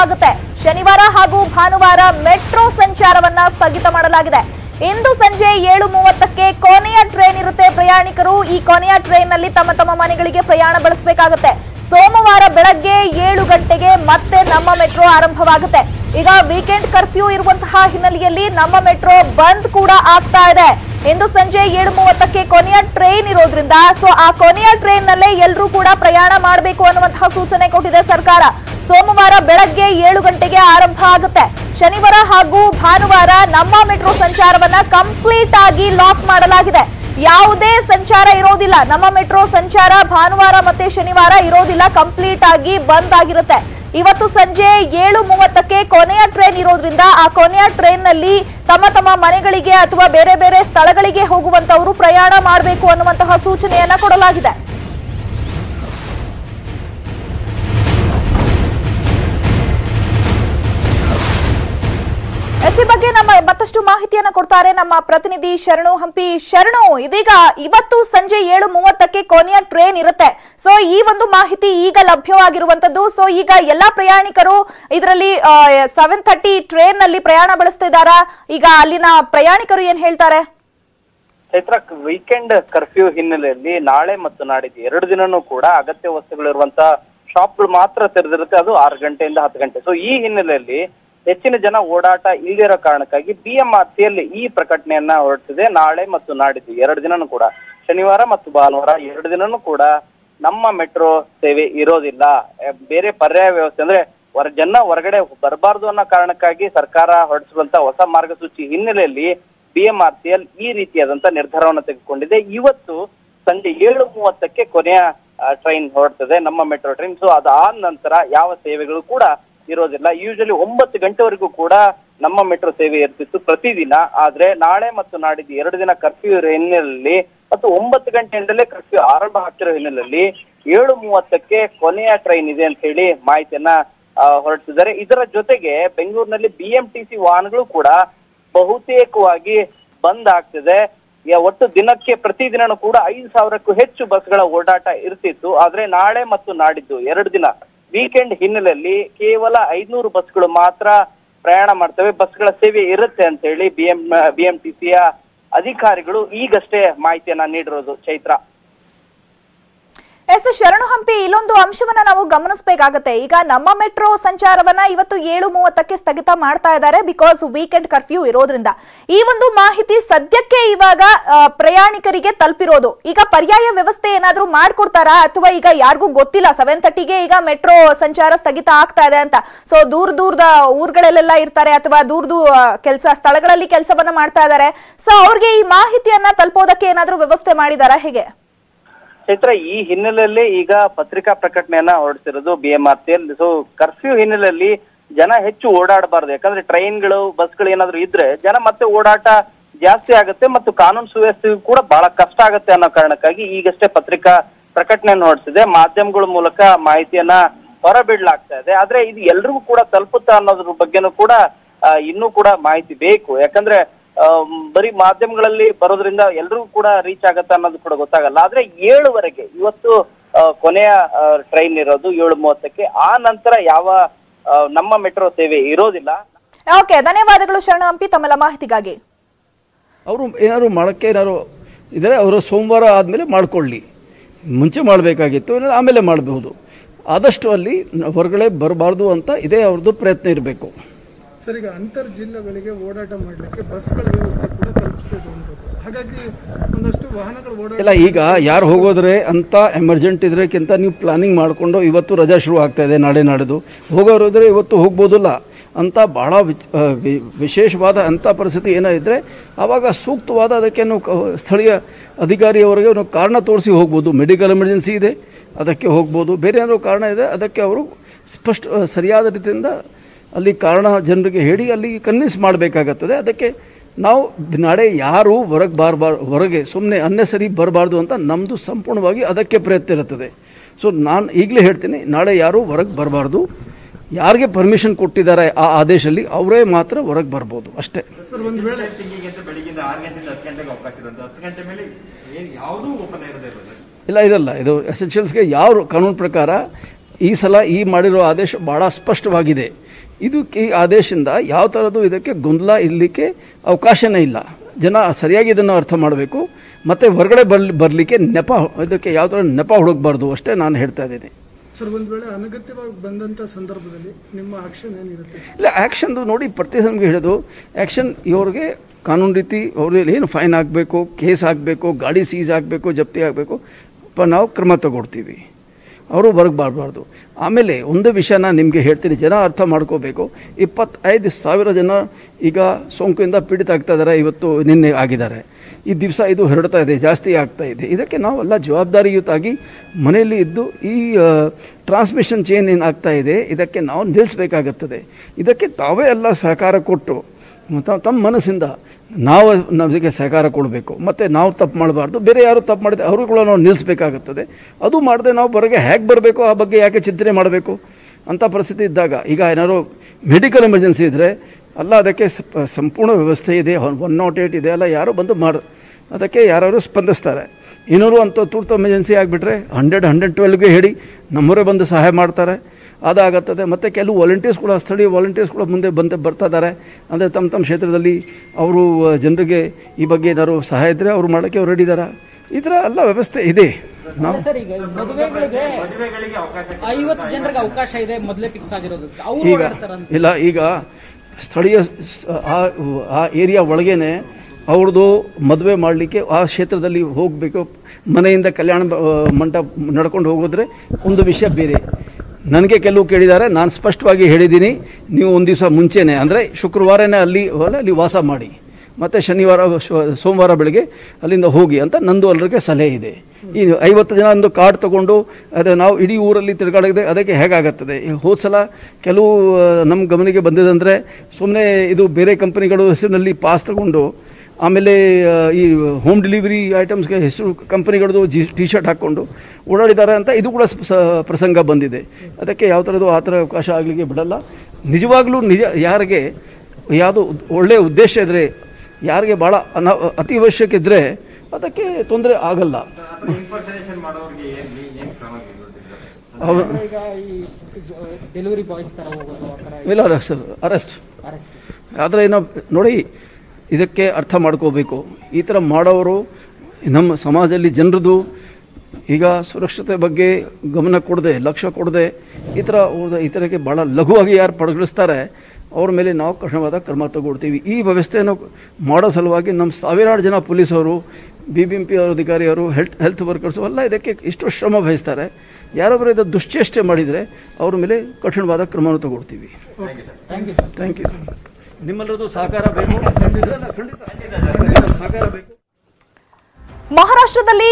ಆಗುತ್ತೆ ಶನಿವಾರ ಹಾಗೂ ಭಾನುವಾರ ಮೆಟ್ರೋ ಸಂಚಾರವನ್ನ ಸ್ಥಗಿತ ಮಾಡಲಾಗಿದೆ. ಇಂದು ಸಂಜೆ ಏಳು ಮೂವತ್ತಕ್ಕೆ ಕೊನೆಯ ಟ್ರೈನ್ ಇರುತ್ತೆ. ಪ್ರಯಾಣಿಕರು ಈ ಕೊನೆಯ ಟ್ರೈನ್ನಲ್ಲಿ ತಮ್ಮ ತಮ್ಮ ಮನೆಗಳಿಗೆ ಪ್ರಯಾಣ ಬಳಸಬೇಕಾಗುತ್ತೆ. ಸೋಮವಾರ ಬೆಳಗ್ಗೆ ಏಳು ಗಂಟೆಗೆ ಮತ್ತೆ ನಮ್ಮ ಮೆಟ್ರೋ ಆರಂಭವಾಗುತ್ತೆ. ಈಗ ವೀಕೆಂಡ್ ಕರ್ಫ್ಯೂ ಇರುವಂತಹ ಹಿನ್ನೆಲೆಯಲ್ಲಿ ನಮ್ಮ ಮೆಟ್ರೋ ಬಂದ್ ಕೂಡ ಆಗ್ತಾ ಇದೆ. ಇಂದು ಸಂಜೆ ಏಳು ಮೂವತ್ತಕ್ಕೆ ಕೊನೆಯ ಟ್ರೈನ್ ಇರೋದ್ರಿಂದ, ಸೊ ಆ ಕೊನೆಯ ಟ್ರೈನ್ ನಲ್ಲೇ ಎಲ್ಲರೂ ಕೂಡ ಪ್ರಯಾಣ ಮಾಡಬೇಕು ಅನ್ನುವಂತಹ ಸೂಚನೆ ಕೊಟ್ಟಿದೆ ಸರ್ಕಾರ. ಸೋಮವಾರ ಬೆಳಗ್ಗೆ ಏಳು ಗಂಟೆಗೆ ಆರಂಭ ಆಗುತ್ತೆ. ಶನಿವಾರ ಹಾಗೂ ಭಾನುವಾರ ನಮ್ಮ ಮೆಟ್ರೋ ಸಂಚಾರವನ್ನ ಕಂಪ್ಲೀಟ್ ಆಗಿ ಲಾಕ್ ಮಾಡಲಾಗಿದೆ. ಯಾವುದೇ ಸಂಚಾರ ಇರೋದಿಲ್ಲ. ನಮ್ಮ ಮೆಟ್ರೋ ಸಂಚಾರ ಭಾನುವಾರ ಮತ್ತೆ ಶನಿವಾರ ಇರೋದಿಲ್ಲ. ಕಂಪ್ಲೀಟ್ ಆಗಿ ಬಂದ್ ಆಗಿರುತ್ತೆ. ಇವತ್ತು ಸಂಜೆ ಏಳು ಮೂವತ್ತಕ್ಕೆ ಕೊನೆಯ ಟ್ರೈನ್ ಇರೋದ್ರಿಂದ ಆ ಕೊನೆಯ ಟ್ರೈನ್ನಲ್ಲಿ ತಮ್ಮ ತಮ್ಮ ಮನೆಗಳಿಗೆ ಅಥವಾ ಬೇರೆ ಬೇರೆ ಸ್ಥಳಗಳಿಗೆ ಹೋಗುವಂತವರು ಪ್ರಯಾಣ ಮಾಡಬೇಕು ಅನ್ನುವಂತಹ ಸೂಚನೆಯನ್ನ ಕೊಡಲಾಗಿದೆ. ಬಗ್ಗೆ ಮಾಹಿತಿಯನ್ನು ಕೊಡ್ತಾರೆ ನಮ್ಮ ಪ್ರತಿನಿಧಿ ಶರಣು ಹಂಪಿ. ಶರಣು, ಇದೀಗ ಇವತ್ತು ಸಂಜೆ ಏಳು ಮೂವತ್ತಕ್ಕೆ ಕೊನೆಯ ಟ್ರೈನ್ ಇರುತ್ತೆ. ಸೊ ಈ ಒಂದು ಮಾಹಿತಿ ಈಗ ಲಭ್ಯವಾಗಿರುವಂತದ್ದು. ಸೊ ಈಗ ಎಲ್ಲಾ ಪ್ರಯಾಣಿಕರು ಇದರಲ್ಲಿ ಸೆವೆನ್ ಥರ್ಟಿ ಟ್ರೈನ್ನಲ್ಲಿ ಪ್ರಯಾಣ ಬಳಸ್ತಿದ್ದಾರಾ? ಈಗ ಅಲ್ಲಿನ ಪ್ರಯಾಣಿಕರು ಏನ್ ಹೇಳ್ತಾರೆ? ಚೈತ್ರ ವೀಕೆಂಡ್ ಕರ್ಫ್ಯೂ ಹಿನ್ನೆಲೆಯಲ್ಲಿ ನಾಳೆ ಮತ್ತು ನಾಡಿದ್ದು ಎರಡು ದಿನನೂ ಕೂಡ ಅಗತ್ಯ ವಸ್ತುಗಳಿರುವಂತ ಶಾಪ್ಗಳು ಮಾತ್ರ ತೆರೆದಿರುತ್ತೆ. ಅದು ಆರು ಗಂಟೆಯಿಂದ ಹತ್ತು ಗಂಟೆ. ಸೊ ಈ ಹಿನ್ನೆಲೆಯಲ್ಲಿ ಹೆಚ್ಚಿನ ಜನ ಓಡಾಟ ಇಲ್ಲದಿರೋ ಕಾರಣಕ್ಕಾಗಿ ಬಿಎಂಆರ್ಸಿಯಲ್ಲಿ ಈ ಪ್ರಕಟಣೆಯನ್ನ ಹೊರಡಿಸಿದೆ ನಾಳೆ ಮತ್ತು ನಾಡಿದ್ದು ಎರಡು ದಿನನೂ ಕೂಡ, ಶನಿವಾರ ಮತ್ತು ಭಾನುವಾರ ಎರಡು ದಿನನೂ ಕೂಡ ನಮ್ಮ ಮೆಟ್ರೋ ಸೇವೆ ಇರೋದಿಲ್ಲ. ಬೇರೆ ಪರ್ಯಾಯ ವ್ಯವಸ್ಥೆ ಅಂದ್ರೆ ಹೊರ ಜನ ಹೊರಗಡೆ ಬರಬಾರ್ದು ಅನ್ನೋ ಕಾರಣಕ್ಕಾಗಿ ಸರ್ಕಾರ ಹೊರಡಿಸಿರುವಂತ ಹೊಸ ಮಾರ್ಗಸೂಚಿ ಹಿನ್ನೆಲೆಯಲ್ಲಿ ಬಿಎಂಆರ್ಸಿಎಲ್ ಈ ರೀತಿಯಾದಂತ ನಿರ್ಧಾರವನ್ನು ತೆಗೆದುಕೊಂಡಿದೆ. ಇವತ್ತು ಸಂಜೆ ಏಳು ಮೂವತ್ತಕ್ಕೆ ಕೊನೆಯ ಟ್ರೈನ್ ಹೊರಡ್ತದೆ ನಮ್ಮ ಮೆಟ್ರೋ ಟ್ರೈನ್. ಸೊ ಅದಾದ ನಂತರ ಯಾವ ಸೇವೆಗಳು ಕೂಡ ಇರೋದಿಲ್ಲ. ಯೂಶಲಿ ಒಂಬತ್ತು ಗಂಟೆವರೆಗೂ ಕೂಡ ನಮ್ಮ ಮೆಟ್ರೋ ಸೇವೆ ಇರ್ತಿತ್ತು ಪ್ರತಿದಿನ. ಆದ್ರೆ ನಾಳೆ ಮತ್ತು ನಾಡಿದ್ದು ಎರಡು ದಿನ ಕರ್ಫ್ಯೂ ಹಿನ್ನೆಲೆಯಲ್ಲಿ ಮತ್ತು ಒಂಬತ್ತು ಗಂಟೆಯಿಂದಲೇ ಕರ್ಫ್ಯೂ ಆರಂಭ ಆಗ್ತಿರೋ ಹಿನ್ನೆಲೆಯಲ್ಲಿ ಏಳು ಮೂವತ್ತಕ್ಕೆ ಕೊನೆಯ ಟ್ರೈನ್ ಇದೆ ಅಂತ ಹೇಳಿ ಮಾಹಿತಿಯನ್ನ ಹೊರಡಿಸಿದ್ದಾರೆ ಇದರ ಜೊತೆಗೆ ಬೆಂಗಳೂರಿನಲ್ಲಿ ಬಿಎಂಟಿಸಿ ವಾಹನಗಳು ಕೂಡ ಬಹುತೇಕವಾಗಿ ಬಂದ್ ಆಗ್ತಿದೆ. ಒಟ್ಟು ದಿನಕ್ಕೆ ಪ್ರತಿದಿನನೂ ಕೂಡ ಐದು ಸಾವಿರಕ್ಕೂ ಹೆಚ್ಚು ಬಸ್ಗಳ ಓಡಾಟ ಇರ್ತಿತ್ತು. ಆದ್ರೆ ನಾಳೆ ಮತ್ತು ನಾಡಿದ್ದು ಎರಡು ದಿನ ವೀಕೆಂಡ್ ಹಿನ್ನೆಲೆಯಲ್ಲಿ ಕೇವಲ ಐದ್ನೂರು ಬಸ್ಗಳು ಮಾತ್ರ ಪ್ರಯಾಣ ಮಾಡ್ತವೆ. ಬಸ್ಗಳ ಸೇವೆ ಇರುತ್ತೆ ಅಂತ ಹೇಳಿ ಬಿಎಂ ಬಿಎಂಟಿಸಿಯ ಅಧಿಕಾರಿಗಳು ಈಗಷ್ಟೇ ಮಾಹಿತಿಯನ್ನ ನೀಡಿರೋದು ಚೈತ್ರ. ಎಸ್ ಶರಣು ಹಂಪಿ, ಇಲ್ಲೊಂದು ಅಂಶವನ್ನ ನಾವು ಗಮನಿಸಬೇಕಾಗತ್ತೆ. ಈಗ ನಮ್ಮ ಮೆಟ್ರೋ ಸಂಚಾರವನ್ನ ಇವತ್ತು ಏಳು ಮೂವತ್ತಕ್ಕೆ ಸ್ಥಗಿತ ಮಾಡ್ತಾ ಇದ್ದಾರೆ ಬಿಕಾಸ್ ವೀಕೆಂಡ್ ಕರ್ಫ್ಯೂ ಇರೋದ್ರಿಂದ. ಈ ಒಂದು ಮಾಹಿತಿ ಸದ್ಯಕ್ಕೆ ಇವಾಗ ಪ್ರಯಾಣಿಕರಿಗೆ ತಲುಪಿರೋದು. ಈಗ ಪರ್ಯಾಯ ವ್ಯವಸ್ಥೆ ಏನಾದ್ರೂ ಮಾಡ್ಕೊಡ್ತಾರಾ? ಅಥವಾ ಈಗ ಯಾರಿಗೂ ಗೊತ್ತಿಲ್ಲ? ಸೆವೆನ್ ತರ್ಟಿಗೆ ಈಗ ಮೆಟ್ರೋ ಸಂಚಾರ ಸ್ಥಗಿತ ಆಗ್ತಾ ಇದೆ ಅಂತ. ಸೊ ದೂರ ದೂರದ ಊರುಗಳಲ್ಲೆಲ್ಲ ಇರ್ತಾರೆ ಅಥವಾ ದೂರದು ಕೆಲಸ, ಸ್ಥಳಗಳಲ್ಲಿ ಕೆಲಸವನ್ನ ಮಾಡ್ತಾ ಇದ್ದಾರೆ. ಸೊ ಅವ್ರಿಗೆ ಈ ಮಾಹಿತಿಯನ್ನ ತಲುಪೋದಕ್ಕೆ ಏನಾದ್ರೂ ವ್ಯವಸ್ಥೆ ಮಾಡಿದಾರಾ? ಹೇಗೆ? ಚೈತ್ರ ಈ ಹಿನ್ನೆಲೆಯಲ್ಲಿ ಈಗ ಪತ್ರಿಕಾ ಪ್ರಕಟಣೆಯನ್ನ ಹೊರಡಿಸಿರೋದು ಬಿಎಂಆರ್ಸಿಎಲ್ ಸೊ ಕರ್ಫ್ಯೂ ಹಿನ್ನೆಲೆಯಲ್ಲಿ ಜನ ಹೆಚ್ಚು ಓಡಾಡಬಾರ್ದು. ಯಾಕಂದ್ರೆ ಟ್ರೈನ್ಗಳು ಬಸ್ಗಳು ಏನಾದ್ರು ಇದ್ರೆ ಜನ ಮತ್ತೆ ಓಡಾಟ ಜಾಸ್ತಿ ಆಗುತ್ತೆ ಮತ್ತು ಕಾನೂನು ಸುವ್ಯವಸ್ಥೆಗೂ ಕೂಡ ಬಹಳ ಕಷ್ಟ ಆಗುತ್ತೆ ಅನ್ನೋ ಕಾರಣಕ್ಕಾಗಿ ಈಗಷ್ಟೇ ಪತ್ರಿಕಾ ಪ್ರಕಟಣೆಯನ್ನು ಹೊರಡಿಸಿದೆ. ಮಾಧ್ಯಮಗಳ ಮೂಲಕ ಮಾಹಿತಿಯನ್ನ ಹೊರಬಿಡ್ಲಾಗ್ತಾ ಇದೆ. ಆದ್ರೆ ಇದು ಎಲ್ರಿಗೂ ಕೂಡ ತಲುಪುತ್ತಾ ಅನ್ನೋದ್ರ ಬಗ್ಗೆನೂ ಕೂಡ ಇನ್ನೂ ಕೂಡ ಮಾಹಿತಿ ಬೇಕು. ಯಾಕಂದ್ರೆ ಬರೀ ಮಾಧ್ಯಮಗಳಲ್ಲಿ ಬರೋದ್ರಿಂದ ಎಲ್ರಿಗೂ ಕೂಡ ರೀಚ್ ಆಗತ್ತ ಅನ್ನೋದು ಕೂಡ ಗೊತ್ತಾಗಲ್ಲ. ಆದ್ರೆ ಏಳುವರೆಗೆ ಇವತ್ತು ಕೊನೆಯ ಟ್ರೈನ್ ಇರೋದು ಏಳು ಮೂವತ್ತಕ್ಕೆ ಆ ನಂತರ ಯಾವ ನಮ್ಮ ಮೆಟ್ರೋ ಸೇವೆ ಇರೋದಿಲ್ಲ. ಓಕೆ ಧನ್ಯವಾದಗಳು ಶರಣ ಹಂಪಿ ತಮ್ಮೆಲ್ಲ ಮಾಹಿತಿಗಾಗಿ. ಅವರು ಏನಾದ್ರು ಮಾಡೋಕ್ಕೆ ಏನಾದ್ರು ಇದ್ರೆ ಅವರು ಸೋಮವಾರ ಆದಮೇಲೆ ಮಾಡ್ಕೊಳ್ಳಿ. ಮುಂಚೆ ಮಾಡಬೇಕಾಗಿತ್ತು ಆಮೇಲೆ ಮಾಡಬಹುದು. ಆದಷ್ಟು ಅಲ್ಲಿ ಹೊರಗಡೆ ಬರಬಾರ್ದು ಅಂತ ಇದೇ ಅವ್ರದ್ದು ಪ್ರಯತ್ನ ಇರಬೇಕು. ಸರ್, ಈಗ ಅಂತರ್ ಜಿಲ್ಲೆಗಳಿಗೆ ಓಡಾಟ ಮಾಡಲಿಕ್ಕೆ ಬಸ್ಗಳ ವ್ಯವಸ್ಥೆ ಕೂಡ ಕಲ್ಪಿಸೋದು ಹಾಗಾಗಿ ಒಂದಷ್ಟು ವಾಹನಗಳು ಓಡಾಟ ಇಲ್ಲ, ಈಗ ಯಾರು ಹೋಗೋದ್ರೆ ಅಂತ ಎಮರ್ಜೆಂಟ್ ಇದ್ರಕ್ಕಿಂತ ನೀವು ಪ್ಲಾನಿಂಗ್ ಮಾಡಿಕೊಂಡು ಇವತ್ತು ರಜಾ ಶುರು ಆಗ್ತಾ ಇದೆ, ನಾಳೆ ನಾಡಿದ್ದು. ಹೋಗೋರು ಇದ್ರೆ ಇವತ್ತು ಹೋಗ್ಬೋದಿಲ್ಲ. ಅಂತ ವಿಚ್- ವಿಶೇಷವಾದ ಅಂಥ ಪರಿಸ್ಥಿತಿ ಏನೋ ಆವಾಗ ಸೂಕ್ತವಾದ ಅದಕ್ಕೆ ಸ್ಥಳೀಯ ಅಧಿಕಾರಿಯವರಿಗೆ ನಾವು ಕಾರಣ ತೋರಿಸಿ ಹೋಗ್ಬೋದು. ಮೆಡಿಕಲ್ ಎಮರ್ಜೆನ್ಸಿ ಇದೆ, ಅದಕ್ಕೆ ಹೋಗ್ಬೋದು. ಬೇರೆ ಏನೋ ಕಾರಣ ಇದೆ, ಅದಕ್ಕೆ ಅವರು ಸ್ಪಷ್ಟ, ಸರಿಯಾದ ರೀತಿಯಿಂದ ಅಲ್ಲಿ ಕಾರಣ ಜನರಿಗೆ ಹೇಳಿ ಅಲ್ಲಿ ಕನ್ವಿನ್ಸ್ ಮಾಡಬೇಕಾಗತ್ತದೆ. ಅದಕ್ಕೆ ನಾವು ನಾಳೆ ಯಾರು ಹೊರಗೆ ಬಾರ್ಬಾರ್ ಹೊರಗೆ ಸುಮ್ಮನೆ ಅನ್ನೆಸರಿ ಬರಬಾರ್ದು ಅಂತ ನಮ್ಮದು ಸಂಪೂರ್ಣವಾಗಿ ಅದಕ್ಕೆ ಪ್ರಯತ್ನ ಇರುತ್ತದೆ. ಸೊ ನಾನು ಈಗಲೇ ಹೇಳ್ತೀನಿ ನಾಳೆ ಯಾರು ಹೊರಗೆ ಬರಬಾರ್ದು. ಯಾರಿಗೆ ಪರ್ಮಿಷನ್ ಕೊಟ್ಟಿದ್ದಾರೆ ಆ ಆದೇಶದಲ್ಲಿ ಅವರೇ ಮಾತ್ರ ಹೊರಗೆ ಬರ್ಬೋದು ಅಷ್ಟೇ. ಇಲ್ಲ ಇರಲ್ಲ. ಇದು ಎಸೆನ್ಷಿಯಲ್ಸ್ಗೆ ಯಾವ ಕಾನೂನು ಪ್ರಕಾರ ಈ ಸಲ ಈ ಮಾಡಿರೋ ಆದೇಶ ಭಾಳ ಸ್ಪಷ್ಟವಾಗಿದೆ. ಇದು ಈ ಆದೇಶದಿಂದ ಯಾವ ಥರದ್ದು ಇದಕ್ಕೆ ಗೊಂದಲ ಇರಲಿಕ್ಕೆ ಅವಕಾಶನೇ ಇಲ್ಲ. ಜನ ಸರಿಯಾಗಿ ಇದನ್ನು ಅರ್ಥ ಮಾಡಬೇಕು. ಮತ್ತು ಹೊರಗಡೆ ಬರ್ಲಿ ಬರಲಿಕ್ಕೆ ನೆಪ ಇದಕ್ಕೆ ಯಾವ ಥರ ನೆಪ ಹುಡುಕಬಾರ್ದು ಅಷ್ಟೇ ನಾನು ಹೇಳ್ತಾ ಇದ್ದೀನಿ. ಸರ್ ಒಂದು ವೇಳೆ ಅನಗತ್ಯವಾಗಿ ಬಂದಂಥ ಸಂದರ್ಭದಲ್ಲಿ ನಿಮ್ಮ ಆಕ್ಷನ್ ಏನಿರುತ್ತೆ ಇಲ್ಲ ಆ್ಯಕ್ಷನ್ದು ನೋಡಿ ಪ್ರತಿ ನಮಗೆ ಹೇಳೋದು ಆ್ಯಕ್ಷನ್ ಇವ್ರಿಗೆ ಕಾನೂನು ರೀತಿ ಅವ್ರಲ್ಲಿ ಏನು ಫೈನ್ ಆಗಬೇಕು ಕೇಸ್ ಆಗಬೇಕು ಗಾಡಿ ಸೀಸ್ ಆಗಬೇಕು ಜಪ್ತಿ ಆಗಬೇಕು ನಾವು ಕ್ರಮ ತಗೊಳ್ತೀವಿ. ಅವರು ಹೊರಗೆ ಆಮೇಲೆ ಒಂದು ವಿಷಯನ ನಿಮಗೆ ಹೇಳ್ತೀನಿ, ಜನ ಅರ್ಥ ಮಾಡ್ಕೋಬೇಕು. ಇಪ್ಪತ್ತೈದು ಸಾವಿರ ಜನ ಈಗ ಸೋಂಕಿಂದ ಪೀಡಿತ ಆಗ್ತಾ ಇದ್ದಾರೆ, ಇವತ್ತು ನಿನ್ನೆ ಆಗಿದ್ದಾರೆ. ಈ ದಿವಸ ಇದು ಹರಡ್ತಾ ಇದೆ, ಜಾಸ್ತಿ ಆಗ್ತಾ ಇದೆ. ಇದಕ್ಕೆ ನಾವೆಲ್ಲ ಜವಾಬ್ದಾರಿಯುತಾಗಿ ಮನೆಯಲ್ಲಿ ಇದ್ದು ಈ ಟ್ರಾನ್ಸ್ಮಿಷನ್ ಚೇನ್ ಏನಾಗ್ತಾ ಇದೆ, ಇದಕ್ಕೆ ನಾವು ನಿಲ್ಲಿಸಬೇಕಾಗುತ್ತದೆ. ಇದಕ್ಕೆ ತಾವೇ ಎಲ್ಲ ಸಹಕಾರ ಕೊಟ್ಟು ತಮ್ಮ ಮನಸ್ಸಿಂದ ನಾವು ನಮಗೆ ಸಹಕಾರ ಕೊಡಬೇಕು. ಮತ್ತು ನಾವು ತಪ್ಪು ಮಾಡಬಾರ್ದು. ಬೇರೆ ಯಾರು ತಪ್ಪು ಮಾಡಿದೆ ಅವರು ಕೂಡ ನಾವು ನಿಲ್ಲಿಸಬೇಕಾಗುತ್ತದೆ. ಅದು ಮಾಡದೆ ನಾವು ಹೊರಗೆ ಹೇಗೆ ಬರಬೇಕು? ಆ ಬಗ್ಗೆ ಯಾಕೆ ಚಿಂತನೆ ಮಾಡಬೇಕು? ಅಂಥ ಪರಿಸ್ಥಿತಿ ಇದ್ದಾಗ ಈಗ ಏನಾದ್ರು ಮೆಡಿಕಲ್ ಎಮರ್ಜೆನ್ಸಿ ಇದ್ದರೆ ಅಲ್ಲ, ಅದಕ್ಕೆ ಸಪ್- ಸಂಪೂರ್ಣ ವ್ಯವಸ್ಥೆ ಇದೆ. ಒನ್ ನಾಟ್ ಏಯ್ಟ್ ಇದೆ. ಅಲ್ಲ, ಯಾರು ಬಂದು ಮಾಡ, ಅದಕ್ಕೆ ಯಾರು ಸ್ಪಂದಿಸ್ತಾರೆ. ಏನಾದ್ರು ಅಂತ ತುರ್ತು ಎಮರ್ಜೆನ್ಸಿ ಆಗಿಬಿಟ್ರೆ ಹಂಡ್ರೆಡ್ ಹಂಡ್ರೆಡ್ ಟ್ವೆಲ್ಗೆ ಹೇಳಿ ನಮ್ಮವರೇ ಬಂದು ಸಹಾಯ ಮಾಡ್ತಾರೆ. ಅದಾಗುತ್ತದೆ. ಮತ್ತು ಕೆಲವು ವಾಲಂಟಿಯರ್ಸ್ ಕೂಡ ಸ್ಥಳೀಯ ವಾಲಂಟಿಯರ್ಸ್ ಕೂಡ ಮುಂದೆ ಬಂದು ಬರ್ತಾ ಇದ್ದಾರೆ. ಅಂದರೆ ತಮ್ಮ ತಮ್ಮ ಕ್ಷೇತ್ರದಲ್ಲಿ ಅವರು ಜನರಿಗೆ ಈ ಬಗ್ಗೆ ಏನಾದ್ರು ಸಹಾಯ ಇದ್ದರೆ ಅವರು ಮಾಡೋಕ್ಕೆ ಅವ್ರು ರೆಡಿ ಇದ್ದಾರೆ ಈ ಥರ ಎಲ್ಲ ವ್ಯವಸ್ಥೆ ಇದೆ. ನಾವು ಜನರಿಗೆ ಅವಕಾಶ ಇದೆ ಮೊದಲೇ ಫಿಕ್ಸ್ ಈಗ ಇಲ್ಲ ಈಗ ಸ್ಥಳೀಯ ಆ ಏರಿಯಾ ಒಳಗೇನೆ ಅವ್ರದ್ದು ಮದುವೆ ಮಾಡಲಿಕ್ಕೆ ಆ ಕ್ಷೇತ್ರದಲ್ಲಿ ಹೋಗಬೇಕು. ಮನೆಯಿಂದ ಕಲ್ಯಾಣ ಮಂಟಪ ನಡ್ಕೊಂಡು ಹೋಗೋದ್ರೆ ಒಂದು ವಿಷಯ ಬೇರೆ. ನನಗೆ ಕೆಲವು ಕೇಳಿದ್ದಾರೆ, ನಾನು ಸ್ಪಷ್ಟವಾಗಿ ಹೇಳಿದ್ದೀನಿ, ನೀವು ಒಂದು ದಿವಸ ಮುಂಚೆನೇ, ಅಂದರೆ ಶುಕ್ರವಾರನೇ ಅಲ್ಲಿ ಅಲ್ಲಿ ವಾಸ ಮಾಡಿ. ಮತ್ತು ಶನಿವಾರ ಸೋಮವಾರ ಬೆಳಗ್ಗೆ ಅಲ್ಲಿಂದ ಹೋಗಿ ಅಂತ ನಂದು ಎಲ್ಲರಿಗೆ ಸಲಹೆ ಇದೆ. ಈ ಐವತ್ತು ಜನ ಒಂದು ಕಾರ್ಡ್ ತಗೊಂಡು, ಅದೇ ನಾವು ಇಡೀ ಊರಲ್ಲಿ ತಿರುಗಾಡಿದೆ ಅದಕ್ಕೆ ಹೇಗಾಗುತ್ತದೆ? ಹೋದ ಸಲ ಕೆಲವು ನಮ್ಮ ಗಮನಿಗೆ ಬಂದಿದಂದರೆ ಸುಮ್ಮನೆ ಇದು ಬೇರೆ ಕಂಪನಿಗಳು ಹೆಸರಿನಲ್ಲಿ ಪಾಸ್ ತಗೊಂಡು ಆಮೇಲೆ ಈ ಹೋಮ್ ಡೆಲಿವರಿ ಐಟಮ್ಸ್ಗೆ ಹೆಸರು ಕಂಪನಿಗಳದ್ದು ಜಿ ಟಿ ಶರ್ಟ್ ಹಾಕ್ಕೊಂಡು ಓಡಾಡಿದ್ದಾರೆ ಅಂತ ಇದು ಕೂಡ ಪ್ರಸಂಗ ಬಂದಿದೆ. ಅದಕ್ಕೆ ಯಾವ ಥರದ್ದು ಆ ಥರ ಅವಕಾಶ ಆಗಲಿಕ್ಕೆ ಬಿಡಲ್ಲ. ನಿಜವಾಗ್ಲೂ ನಿಜ ಯಾರಿಗೆ ಯಾವುದು ಒಳ್ಳೆಯ ಉದ್ದೇಶ ಇದ್ದರೆ ಯಾರಿಗೆ ಭಾಳ ಅನ ಅತಿ ಅವಶ್ಯಕ ಇದ್ದರೆ ಅದಕ್ಕೆ ತೊಂದರೆ ಆಗಲ್ಲ. ಇಲ್ಲ ಅರೆಸ್ಟ್ ಅರೆಸ್ಟ್ ಆದರೆ ಏನೋ ನೋಡಿ ಇದಕ್ಕೆ ಅರ್ಥ ಮಾಡ್ಕೋಬೇಕು. ಈ ಥರ ಮಾಡೋರು ನಮ್ಮ ಸಮಾಜದಲ್ಲಿ ಜನರದು ಈಗ ಸುರಕ್ಷತೆ ಬಗ್ಗೆ ಗಮನ ಕೊಡದೆ ಲಕ್ಷ್ಯ ಕೊಡದೆ ಈ ಥರ ಅವ್ರದ್ದು ಈ ಥರಕ್ಕೆ ಭಾಳ ಲಘುವಾಗಿ ಯಾರು ಪಡಗಿಸ್ತಾರೆ ಅವ್ರ ಮೇಲೆ ನಾವು ಕಠಿಣವಾದ ಕ್ರಮ ತಗೊಳ್ತೀವಿ. ಈ ವ್ಯವಸ್ಥೆಯನ್ನು ಮಾಡೋ ಸಲುವಾಗಿ ನಮ್ಮ ಸಾವಿರಾರು ಜನ ಪೊಲೀಸವರು ಬಿ ಬಿ ಎಂ ಪಿ ಅವರ ಅಧಿಕಾರಿಯವರು ಹೆಲ್ತ್ ಹೆಲ್ತ್ ವರ್ಕರ್ಸು ಎಲ್ಲ ಇದಕ್ಕೆ ಇಷ್ಟು ಶ್ರಮ ವಹಿಸ್ತಾರೆ. ಯಾರೊಬ್ಬರು ಇದು ದುಶ್ಚೇಷ್ಟೆ ಮಾಡಿದರೆ ಅವ್ರ ಮೇಲೆ ಕಠಿಣವಾದ ಕ್ರಮವನ್ನು ತಗೊಳ್ತೀವಿ. ಥ್ಯಾಂಕ್ ಯು ಥ್ಯಾಂಕ್ ಯು ನಿಮ್ಮೆಲ್ಲರದು ಸಹಕಾರ ಬೇಕು. ಖಂಡಿತ ಸಹಕಾರ ಬೇಕು. ಮಹಾರಾಷ್ಟ್ರದಲ್ಲಿ